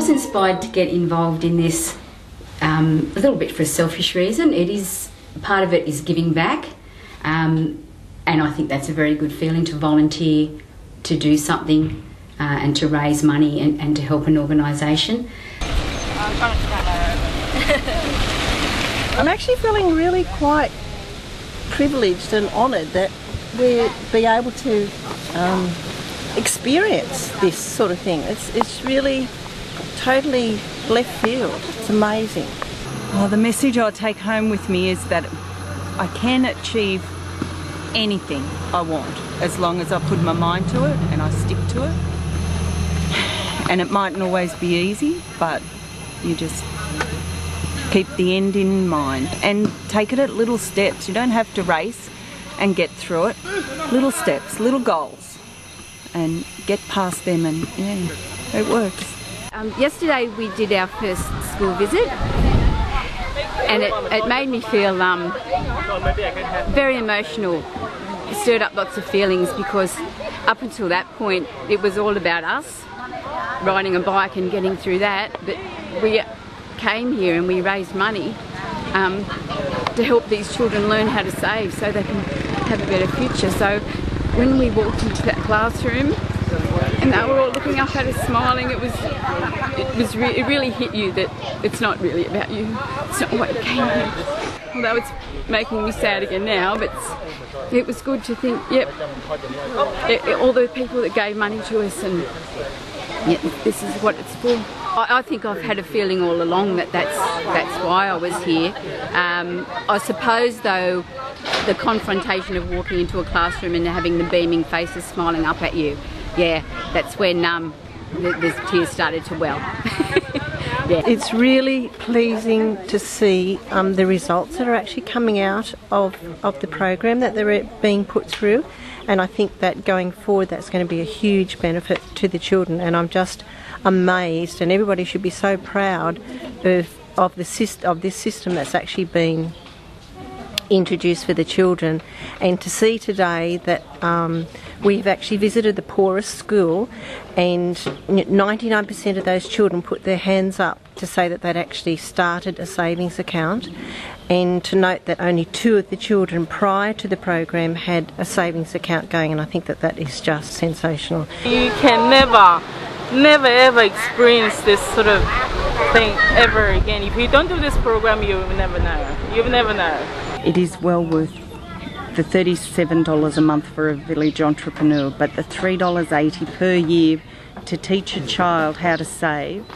decided to get involved in this um, a little bit for a selfish reason. It is part of it is giving back, um, and I think that's a very good feeling to volunteer to do something uh, and to raise money and, and to help an organisation. I'm actually feeling really quite privileged and honoured that we're be able to um, experience this sort of thing. It's, it's really totally left field. It's amazing. Well, the message I take home with me is that I can achieve anything I want as long as I put my mind to it and I stick to it. And it mightn't always be easy, but you just keep the end in mind and take it at little steps. You don't have to race and get through it. Little steps, little goals, and get past them, and yeah, it works. Um, yesterday we did our first school visit and it, it made me feel um, very emotional. It stirred up lots of feelings because up until that point it was all about us riding a bike and getting through that but we came here and we raised money um, to help these children learn how to save so they can have a better future. So when we walked into that classroom and they were all looking up at us smiling, it was it was re it really hit you that it's not really about you. It's not what you came here. Although it's making me sad again now, but it was good to think, yep, it, it, all the people that gave money to us and this is what it's for. I, I, think I've had a feeling all along that that's, that's why I was here. Um, I suppose though, the confrontation of walking into a classroom and having the beaming faces smiling up at you, yeah, that's when um, the, the tears started to well. yeah. It's really pleasing to see um, the results that are actually coming out of, of the program that they're being put through and I think that going forward that's going to be a huge benefit to the children and I'm just amazed and everybody should be so proud of, of, the, of this system that's actually been introduced for the children and to see today that um, we've actually visited the poorest school and 99% of those children put their hands up to say that they'd actually started a savings account and to note that only two of the children prior to the program had a savings account going and I think that that is just sensational. You can never, never ever experience this sort of thing ever again. If you don't do this program you will never know. You'll never know it is well worth the $37 a month for a village entrepreneur, but the $3.80 per year to teach a child how to save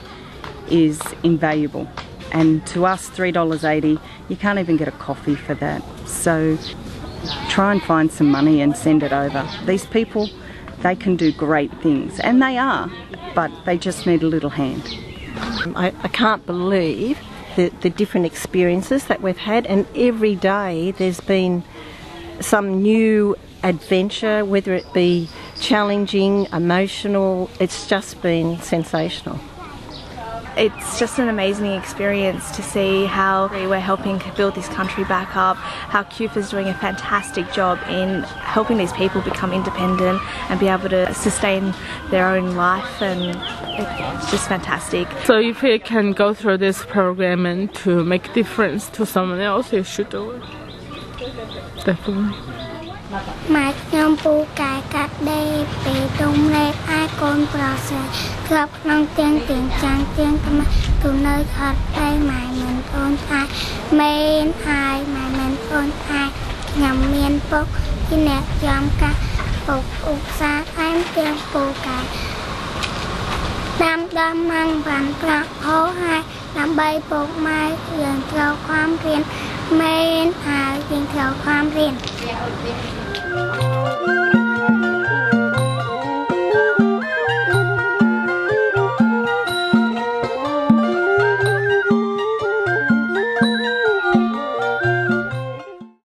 is invaluable. And to us, $3.80, you can't even get a coffee for that. So try and find some money and send it over. These people, they can do great things, and they are, but they just need a little hand. I, I can't believe the, the different experiences that we've had, and every day there's been some new adventure, whether it be challenging, emotional, it's just been sensational. It's just an amazing experience to see how we're helping build this country back up, how CUFA is doing a fantastic job in helping these people become independent and be able to sustain their own life and it's just fantastic. So if you can go through this program and to make a difference to someone else, you should do it. Definitely. ម៉ែខ្ញុំពូកែកាត់ដេរពេលទុំលេខអាយកូនប្រសើធ្លាប់ក្នុងទៀងទៀងចាំងទៀងថ្មទូនៅថត់តែម៉ែមិនអូនអាយមែនអាយម៉ែមិនអូនអាយខ្ញុំមានពុកជាអ្នកចំកាពុកឧស្សាហ៍អែមទៀងពូកែដាំដំម៉ាំងបានប្រាក់ហោហើយដើម្បីពុកម៉ែយើងត្រូវความរៀនមែនហើយ យ เพียงแถวความเรียน